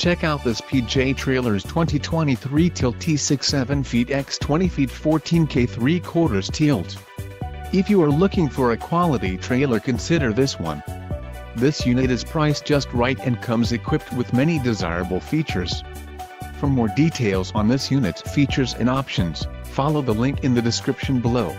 Check out this PJ Trailers 2023 Tilt T6 7 feet x 20 feet 14K 3 quarters tilt. If you are looking for a quality trailer consider this one. This unit is priced just right and comes equipped with many desirable features. For more details on this unit's features and options, follow the link in the description below.